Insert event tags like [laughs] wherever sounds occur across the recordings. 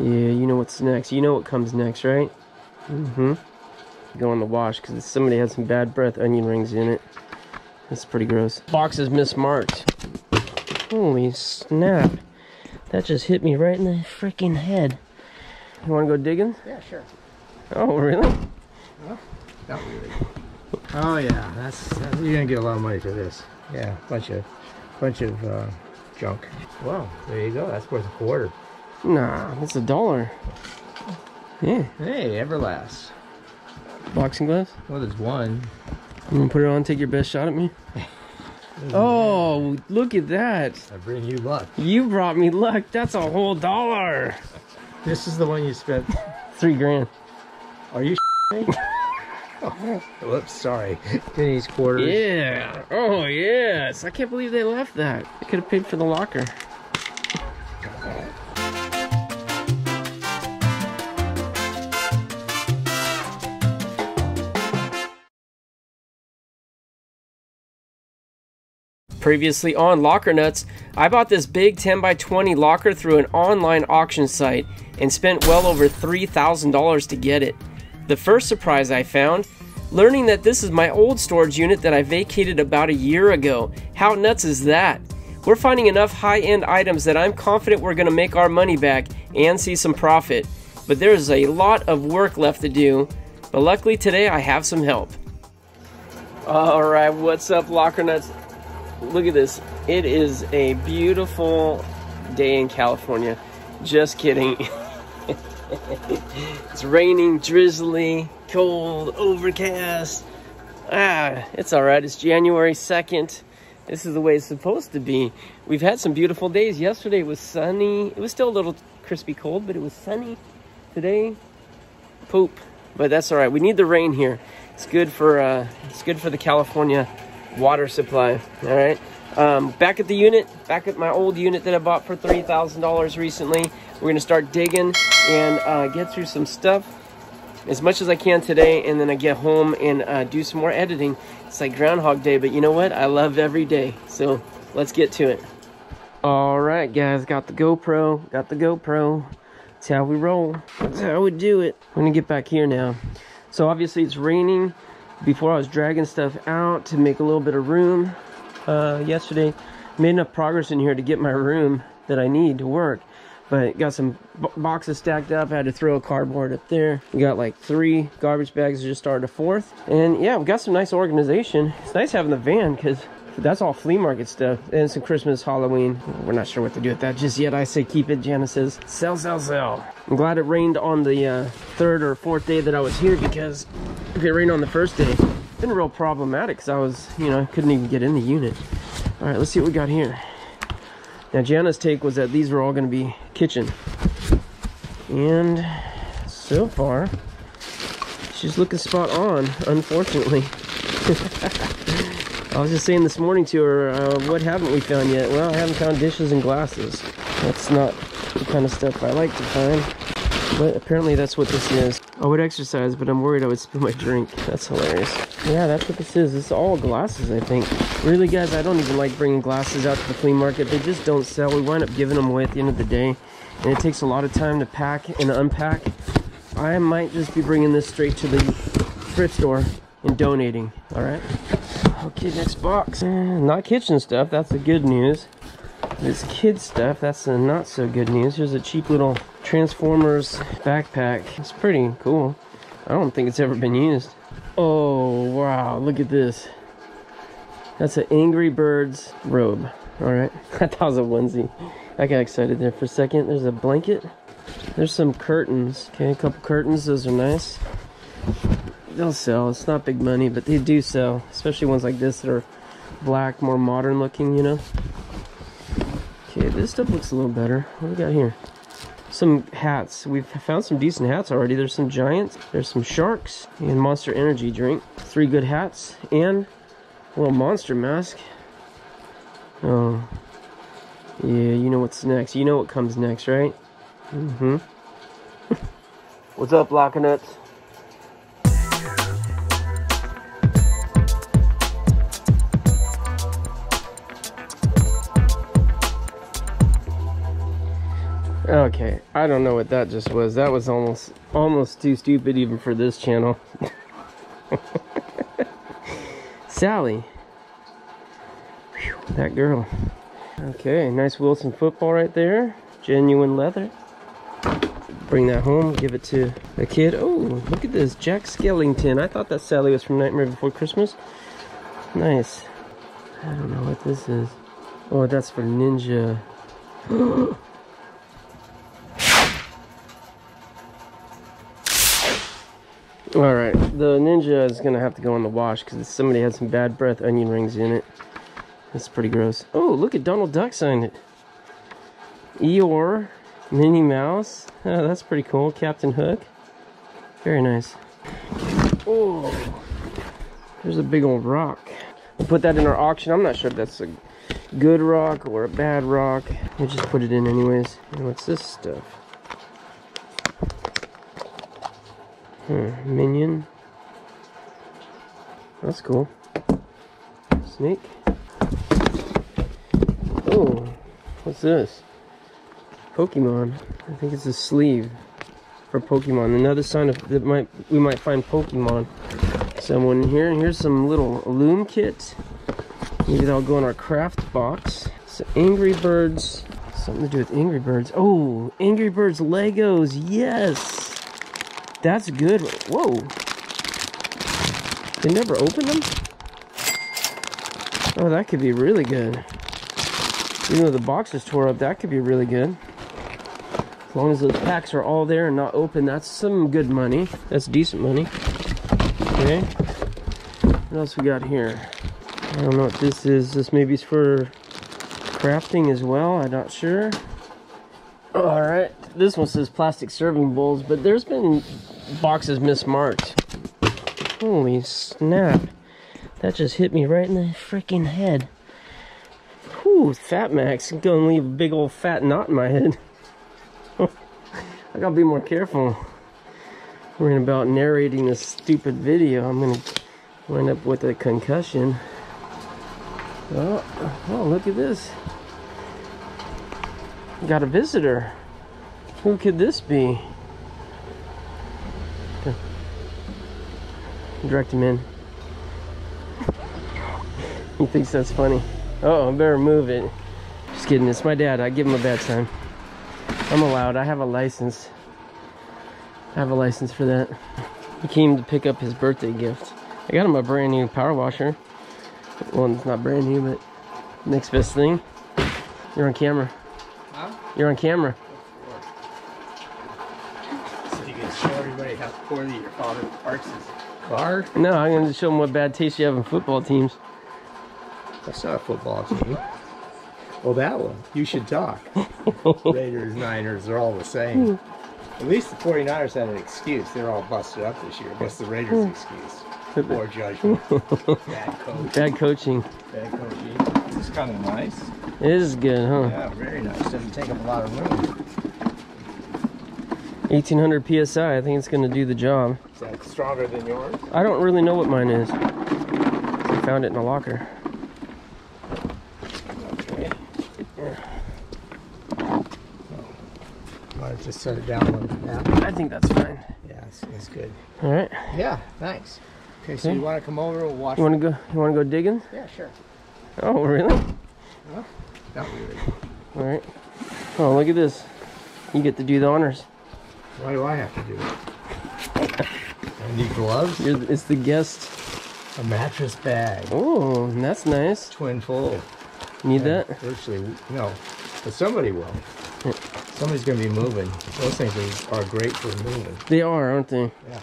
Yeah, you know what's next. You know what comes next, right? Mm-hmm. Go on the wash because somebody had some bad breath onion rings in it. That's pretty gross. Box is mismarked. Holy snap. That just hit me right in the freaking head. You want to go digging? Yeah, sure. Oh, really? Not really. Oh yeah, that's, that's you're gonna get a lot of money for this. Yeah, bunch of bunch of uh, junk. Well, there you go. That's worth a quarter. Nah, that's a dollar. Yeah. Hey, Everlast. Boxing gloves? Well, there's one. You want to put it on, take your best shot at me? [laughs] Oh, look at that. I bring you luck. You brought me luck. That's a whole dollar. This is the one you spent. [laughs] Three grand. Are you me? oh, [laughs] whoops, sorry. Pennies quarters. Yeah. Oh, yes. I can't believe they left that. I could have paid for the locker. Previously on Locker Nuts, I bought this big 10 by 20 locker through an online auction site and spent well over $3,000 to get it. The first surprise I found, learning that this is my old storage unit that I vacated about a year ago. How nuts is that? We're finding enough high end items that I'm confident we're going to make our money back and see some profit. But there's a lot of work left to do. But luckily today I have some help. Alright, what's up, Locker Nuts? Look at this. It is a beautiful day in California. Just kidding. [laughs] it's raining, drizzly, cold, overcast. Ah, it's all right. It's January 2nd. This is the way it's supposed to be. We've had some beautiful days. Yesterday it was sunny. It was still a little crispy cold, but it was sunny. Today, poop. But that's all right. We need the rain here. It's good for uh, it's good for the California water supply. All right. Um, back at the unit, back at my old unit that I bought for $3,000 recently. We're going to start digging and uh, get through some stuff as much as I can today. And then I get home and uh, do some more editing. It's like Groundhog Day, but you know what? I love every day. So let's get to it. All right, guys. Got the GoPro. Got the GoPro. That's how we roll. That's how we do it. I'm going to get back here now. So obviously it's raining before I was dragging stuff out to make a little bit of room uh, yesterday. Made enough progress in here to get my room that I need to work. But got some boxes stacked up. I had to throw a cardboard up there. We got like three garbage bags. Just started a fourth. And yeah, we got some nice organization. It's nice having the van because that's all flea market stuff and some Christmas, Halloween. We're not sure what to do with that just yet. I say keep it. janice says sell, sell, sell. I'm glad it rained on the uh, third or fourth day that I was here because if it rained on the first day, it's been real problematic because I was, you know, couldn't even get in the unit. All right, let's see what we got here. Now, janice's take was that these were all going to be kitchen. And so far, she's looking spot on, unfortunately. [laughs] I was just saying this morning to her, uh, what haven't we found yet? Well, I haven't found dishes and glasses. That's not the kind of stuff I like to find. But apparently that's what this is. I would exercise, but I'm worried I would spill my drink. That's hilarious. Yeah, that's what this is. It's all glasses, I think. Really, guys, I don't even like bringing glasses out to the flea market. They just don't sell. We wind up giving them away at the end of the day. And it takes a lot of time to pack and unpack. I might just be bringing this straight to the thrift store and donating. All right? Okay, next box. Eh, not kitchen stuff. That's the good news. This kid stuff, that's the not so good news. Here's a cheap little Transformers backpack. It's pretty cool. I don't think it's ever been used. Oh, wow, look at this. That's an Angry Birds robe. All right, I thought it was a onesie. I got excited there for a second. There's a blanket. There's some curtains. Okay, a couple curtains. Those are nice. They'll sell. It's not big money, but they do sell. Especially ones like this that are black, more modern looking, you know. Okay, this stuff looks a little better. What do we got here? Some hats. We've found some decent hats already. There's some giants. There's some sharks and Monster Energy drink. Three good hats and a little monster mask. Oh, yeah. You know what's next. You know what comes next, right? Mm-hmm. [laughs] what's up, Lockernuts? Okay, I don't know what that just was. That was almost almost too stupid even for this channel. [laughs] Sally. Whew, that girl. Okay, nice Wilson football right there. Genuine leather. Bring that home, give it to a kid. Oh, look at this. Jack Skellington. I thought that Sally was from Nightmare Before Christmas. Nice. I don't know what this is. Oh, that's for Ninja. [gasps] All right, the Ninja is gonna have to go in the wash because somebody had some bad breath onion rings in it. That's pretty gross. Oh, look at Donald Duck signed it. Eeyore, Minnie Mouse. [laughs] Oh, that's pretty cool. Captain Hook. Very nice. Oh, there's a big old rock. We'll put that in our auction. I'm not sure if that's a good rock or a bad rock. We'll just put it in anyways. And what's this stuff? Hmm, minion. That's cool. Snake. Oh, what's this? Pokemon. I think it's a sleeve for Pokemon. Another sign of that might we might find Pokemon. Someone here. And here's some little loom kit. Maybe that'll go in our craft box. So Angry Birds. Something to do with Angry Birds. Oh, Angry Birds Legos. Yes. That's good. Whoa. They never opened them? Oh, that could be really good. Even though the box is tore up, that could be really good. As long as those packs are all there and not open, that's some good money. That's decent money. Okay. What else we got here? I don't know what this is. This maybe is for crafting as well. I'm not sure. All right. This one says plastic serving bowls, but there's been boxes mismarked. Holy snap. That just hit me right in the freaking head. Whew, Fat Max. gonna leave a big old fat knot in my head. [laughs] I gotta be more careful. Worrying about narrating this stupid video. I'm gonna wind up with a concussion. Oh, oh, look at this. Got a visitor. Who could this be? Direct him in. he thinks that's funny. Uh oh, I better move it. Just kidding, it's my dad. I give him a bad time. I'm allowed. I have a license. I have a license for that. He came to pick up his birthday gift. I got him a brand new power washer. Well, it's not brand new, but next best thing. You're on camera. Huh? You're on camera. So you can show everybody how poorly your father parks his car. No, I'm going to show them what bad taste you have in football teams. That's not a football team. Well, that one. You should talk. [laughs] Raiders, Niners, they're all the same. At least the 49ers had an excuse. They're all busted up this year. What's the Raiders' hmm. excuse? Poor judgment. Bad [laughs] coach. Bad coaching. Bad coaching. This is kind of nice. It is good, huh? Yeah, very nice. Doesn't take up a lot of room. 1800 psi. I think it's going to do the job. Is that stronger than yours? I don't really know what mine is. I found it in a locker. Okay. Just set it down one now? I think that's fine. Yeah, that's, that's good. All right. Yeah, thanks. Okay, so Okay. you want to come over and watch? You want to go? You want to go digging? Yeah, sure. Oh, really? Not really. All right. Oh, look at this. You get to do the honors. Why do I have to do it? I need gloves. You're, it's the guest. A mattress bag. Oh, that's nice. Twin fold. Need Yeah, that? Virtually, no. But somebody will. Somebody's going to be moving. Those things are, are great for moving. They are, aren't they? Yeah.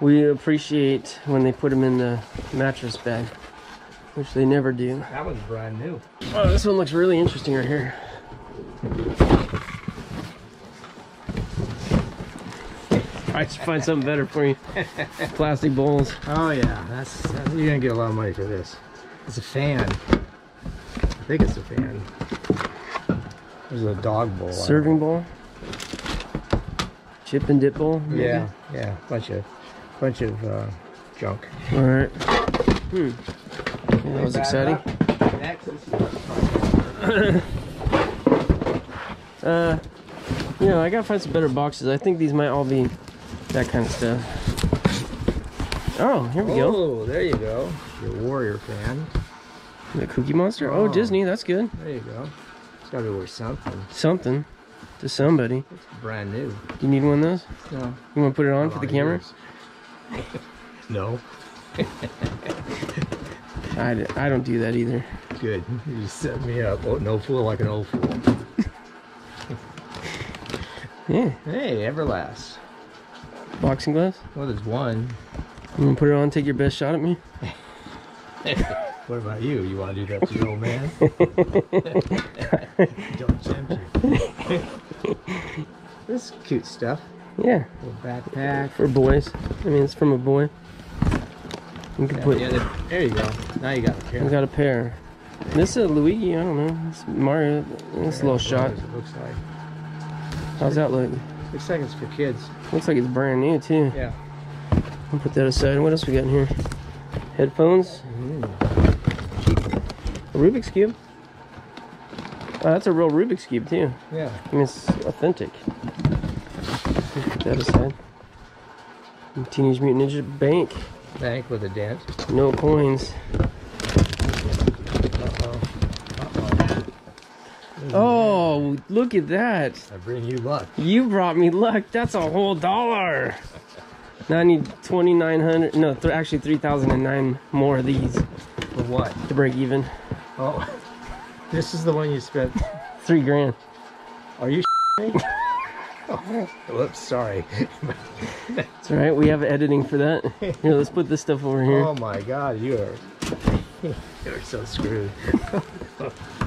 We appreciate when they put them in the mattress bag, which they never do. That one's brand new. Oh, this one looks really interesting right here. I should find something better for you. Plastic bowls. Oh yeah, that's, that's you're gonna get a lot of money for this. It's a fan. I think it's a fan. There's a dog bowl. Serving bowl. Chip and dip bowl. maybe? Yeah, yeah, bunch of, bunch of uh, junk. All right. Hmm. Yeah, that was exciting. Next, this is [coughs] Uh, Yeah, I gotta find some better boxes. I think these might all be that kind of stuff. Oh, here we go. Oh, there you go. You're Warrior fan. The Cookie Monster. Oh, Oh. Disney. That's good. There you go. It's gotta be worth something. Something to somebody. It's brand new. Do you need one of those? No. You want to put it on for the camera? [laughs] no. [laughs] I, I don't do that either. Good. You just set me up. Oh, no fool like an old fool. [laughs] Yeah. Hey, Everlast. Boxing gloves. Well, there's one. You want to put it on? Take your best shot at me. [laughs] What about you? You want to do that to your old man? [laughs] Don't tempt you. [laughs] this is cute stuff. Yeah. Little backpack. For boys. I mean, it's from a boy. You can Yeah, put. yeah, there- you go. Now you got We pair. got a pair. This is a Luigi. I don't know. It's Mario. It's a little shot. It looks like. How's that look? Looks like it's for kids. Looks like it's brand new too. Yeah. I'll put that aside. What else we got in here? Headphones. Mm. A Rubik's cube. Oh, that's a real Rubik's cube too. Yeah. I mean, it's authentic. Put that aside. Teenage Mutant Ninja Bank. Bank with a dent. No coins. Uh-oh. Uh-oh. Oh, look at that. I bring you luck. You brought me luck. That's a whole dollar. Now I need 2,900, no, th actually 3,009 more of these For what? to break even. Oh. This is the one you spent. Three grand. Are you [laughs] oh, whoops, sorry. It's all right. We have editing for that. Here, let's put this stuff over here. Oh my god, you are. [laughs] You're so screwed. [laughs]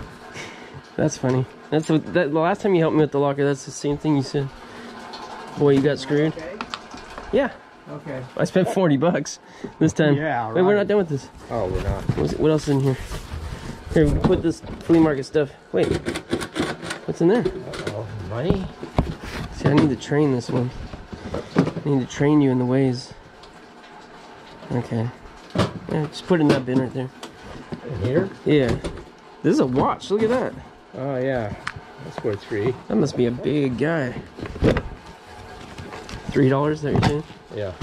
That's funny. That's what, that, the last time you helped me with the locker. That's the same thing you said. Boy, you got screwed. Okay. Yeah, Okay. I spent 40 bucks this time. Yeah, right. Wait, we're not done with this. Oh, we're not. What else is in here? Here, we put this flea market stuff. Wait, what's in there? Uh-oh. Money? See, I need to train this one. I need to train you in the ways. Okay. Yeah, just put it in that bin right there. In here? Yeah. This is a watch. Look at that. Oh, yeah. That's worth three. That must be a big guy. Three dollars, that you're saying? Yeah.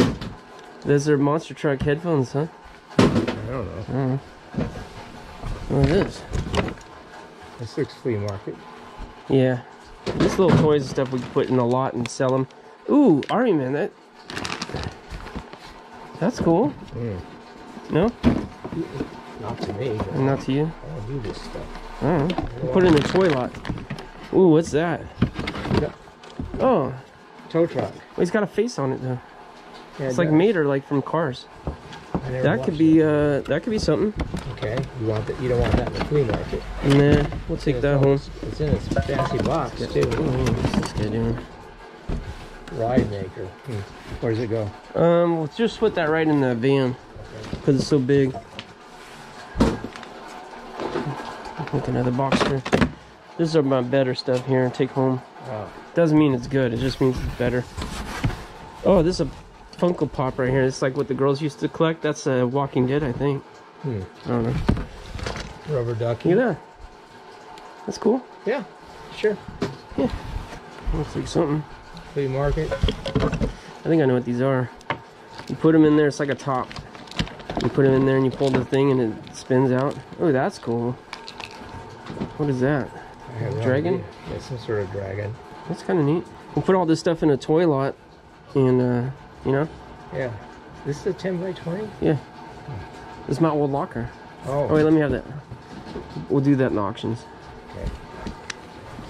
Those are monster truck headphones, huh? I don't know. I don't know. What is this? This looks flea market. Yeah. These little toys and stuff we can put in a lot and sell them. Ooh, Army Man, that. That's cool. Mm. No? Not to me. Not to you? I don't do this stuff. I. Put it in the toy lot. Ooh, what's that? Oh, Tow truck. well, he's got a face on it though. Yeah, It's it like does. Mater, like from Cars. That could be, uh, that could be something. Okay. You want that? You don't want that in the flea market. Nah, we'll take It's that home. It's in a fancy box too. what's this guy doing? Ride maker. Hmm. Where does it go? Um, we'll just put that right in the van because it's so big. With another box here. This is my better stuff here. and Take home. Oh. Doesn't mean it's good. It just means it's better. Oh, this is a Funko Pop right here. It's like what the girls used to collect. That's a Walking Dead, I think. Hmm. I don't know. Rubber ducky. Look at that. That's cool. Yeah. Sure. Yeah. Looks like something. Flea market. I think I know what these are. You put them in there. It's like a top. You put them in there and you pull the thing and it spins out. Oh, that's cool. What is that? I have no Dragon? Yeah, some sort of dragon. That's kind of neat. We'll put all this stuff in a toy lot, and uh, you know, Yeah. This is a 10 by 20? yeah. This is my old locker. Oh. Oh wait, let me have that. We'll do that in the auctions. okay.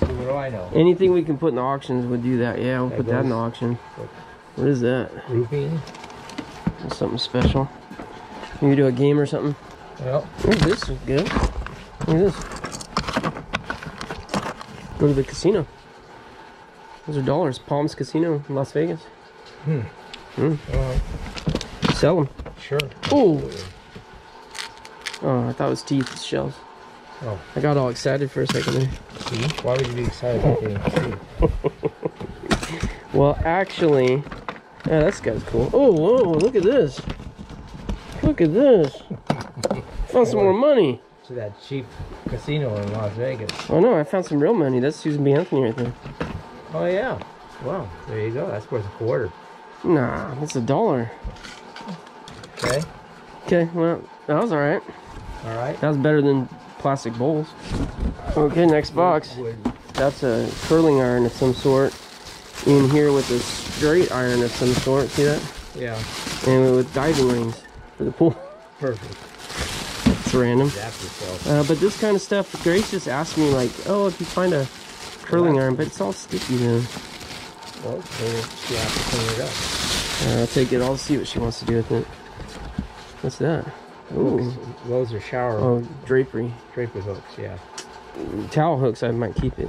So what do I know? Anything we can put in the auctions, we'll do that. Yeah, we'll That put that in the auction. What is that? Roofing? Something special. Can Maybe do a game or something. Well, Oh, this is good. Look at this. Go to the casino. Those are dollars. Palms Casino in Las Vegas. Hmm. uh, Sell them. sure. Oh. Oh, I thought it was teeth shells. Oh. I got all excited for a second there. See? Why would you be excited? [laughs] Well, actually, yeah, this guy's cool. Oh, whoa, look at this. Look at this. [laughs] Found some more money. To that cheap casino in Las Vegas. Oh no, I found some real money. That's Susan B. Anthony right there. Oh yeah. Well, there you go. That's worth a quarter. Nah, it's a dollar. Okay. Okay, well, that was all right. All right. That was better than plastic bowls. Okay, next box. That's a curling iron of some sort. In here with a straight iron of some sort. See that? Yeah. And with diving rings for the pool. Perfect. It's random. Uh, but this kind of stuff, Grace just asked me like, oh, if you find a curling iron, but it's all sticky though. Well, she has to clean it up. Uh, I'll take it. I'll see what she wants to do with it. What's that? Ooh. Those are shower Oh, drapery. draper hooks. Yeah. Towel hooks, I might keep it.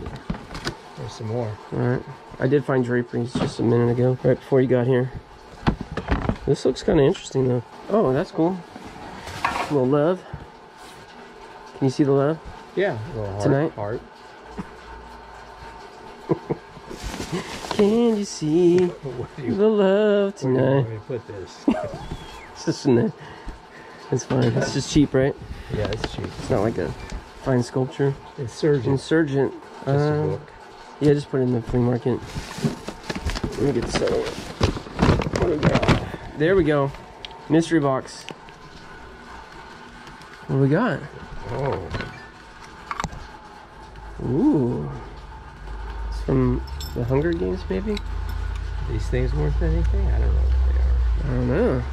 There's some more. Alright. I did find draperies just a minute ago, right before you got here. This looks kind of interesting though. Oh, that's cool. A little love. Can you see the love? Yeah. Heart. Tonight? Heart. [laughs] Can you see [laughs] Where do you, the love where do you tonight? want me to put this? [laughs] It's just in there. It's fine. It's just cheap, right? yeah, it's cheap. It's not like a fine sculpture. Insurgent. Insurgent. Just a Uh, book. yeah, just put it in the flea market. Let me get this out of the way. What do we got? There we go. Mystery box. What do we got? Oh. Ooh. It's from the Hunger Games, maybe? These things worth anything? I don't know what I don't know.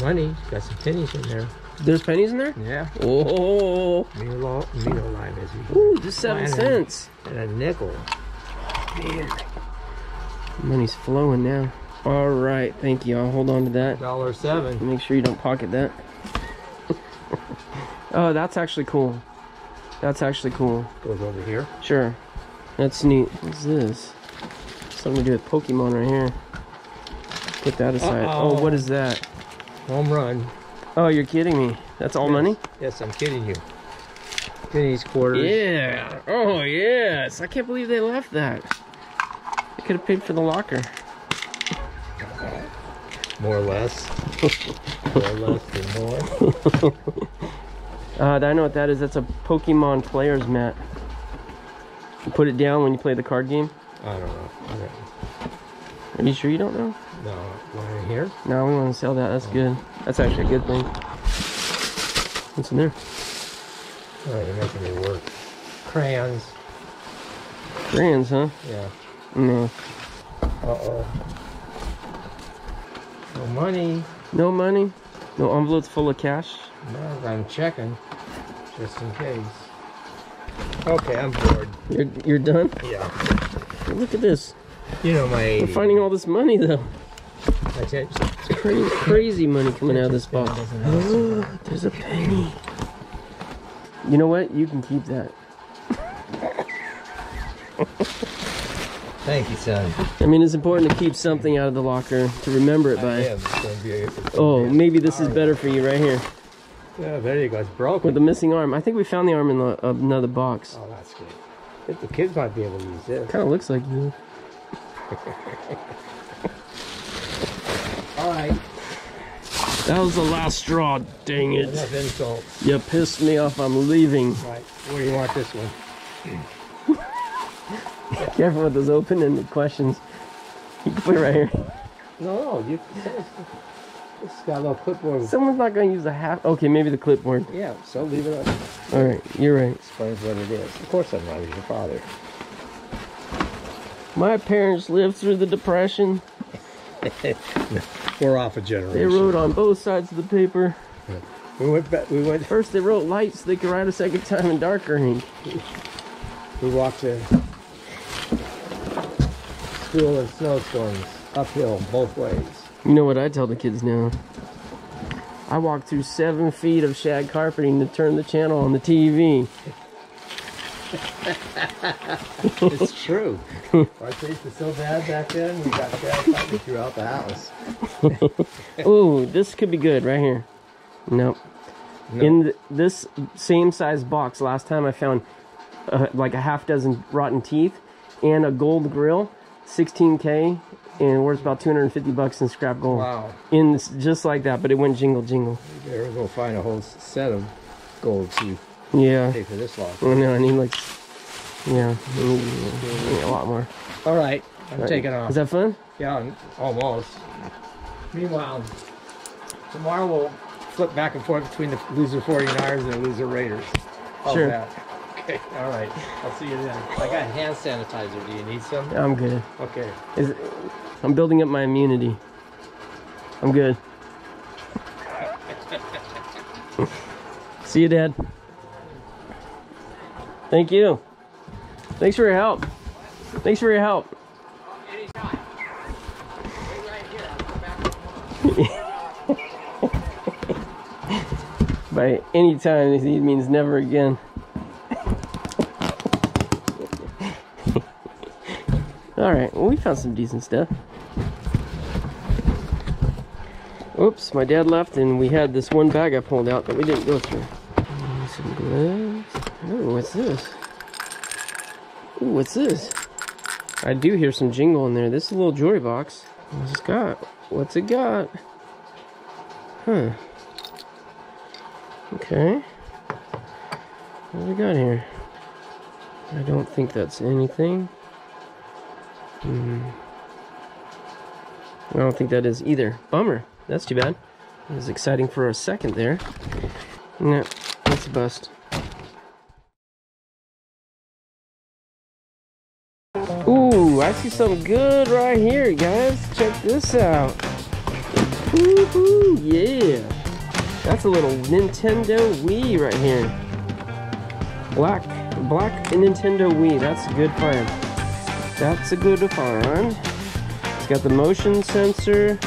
Money. Got some pennies in there. There's pennies in there? Yeah. Oh, Milo, Milo lime we ooh, just seven cents. And a nickel. Man, money's flowing now. All right, thank you. I'll hold on to that. Dollar seven. Make sure you don't pocket that. Oh, that's actually cool. That's actually cool. Goes over here. Sure. That's neat. What's this? Something to do with Pokemon right here. Put that aside. Oh, Uh-oh. what is that? Home run. Oh, you're kidding me. That's all Yes. money? Yes, I'm kidding you. Pennies, quarters. Yeah. Oh, yes. I can't believe they left that. They could have paid for the locker. More or less. [laughs] more or less than more. [laughs] Uh, I know what that is. That's a Pokemon player's mat. You put it down when you play the card game. I don't know. Don't Are you sure you don't know? No, in here. No, we want to sell that. That's good. That's actually a good thing. What's in there? All right, you're making me work. Crayons. Crayons, huh? Yeah. No. Uh oh. No money. No money? No envelopes full of cash? No, I'm checking, just in case. Okay, I'm bored. You're, you're done? Yeah. Look at this. You know my. We're finding all this money, though. Attention. It's crazy, crazy money coming out of this box. Oh, [gasps] there's a penny. You know what? You can keep that. [laughs] Thank you, son. I mean, it's important to keep something out of the locker to remember it by. am. It's be a- Oh, be maybe this is better for you right here. Yeah, there you go. It's broken. With the missing arm. I think we found the arm in the, uh, another box. Oh, that's good. If the kids might be able to use this. Kind of looks like you. All right. That was the last straw. Dang it. Enough insults. You pissed me off. I'm leaving. Right. Where do you want this one? [laughs] Careful with those open-ended questions. You can put it right here. No, no. You. It's got a little clipboard. Someone's not going to use a half. Okay, maybe the clipboard. Yeah. So leave it up. All right, you're right. Explains what it is. Of course, I'm not your father. My parents lived through the Depression. [laughs] We're off a generation. They wrote on both sides of the paper. We went back. We went. First, they wrote lights so they could write a second time in darker ink. We walked to school in snowstorms, uphill both ways. You know what I tell the kids now? I walked through seven feet of shag carpeting to turn the channel on the TV. [laughs] It's true. [laughs] Our taste was so bad back then. We got shag carpet throughout the house. [laughs] Ooh, this could be good right here. Nope. No. In th- this same size box, last time I found uh, like a half dozen rotten teeth and a gold grill, 16k, and worth about 250 bucks in scrap gold. Wow. In this, just like that, but it went jingle jingle. We better go find a whole set of gold to Yeah. pay for this lot. Oh no, I need like Yeah, we need, we need a lot more. All right, I'm Right. taking off. Is that fun? Yeah, almost. Meanwhile, tomorrow we'll flip back and forth between the loser 49ers and the loser Raiders. Sure. that? Okay, all right. I'll see you then. I got hand sanitizer. Do you need some? I'm good. Okay. Is I'm building up my immunity. I'm good. [laughs] See you, Dad. Thank you. Thanks for your help. Thanks for your help. [laughs] By any time, he means never again. All right, well, we found some decent stuff. Oops, my dad left and we had this one bag I pulled out that we didn't go through. Some gloves. Oh, what's this? Ooh, what's this? I do hear some jingle in there. This is a little jewelry box. What's it got? What's it got? Huh. Okay. What do we got here? I don't think that's anything. Hmm. I don't think that is either. Bummer. That's too bad. It was exciting for a second there. No, that's a bust. Ooh, I see something good right here, guys. Check this out. Woohoo, yeah. That's a little Nintendo Wii right here. Black, black Nintendo Wii. That's a good find. That's a good find. It's got the motion sensor.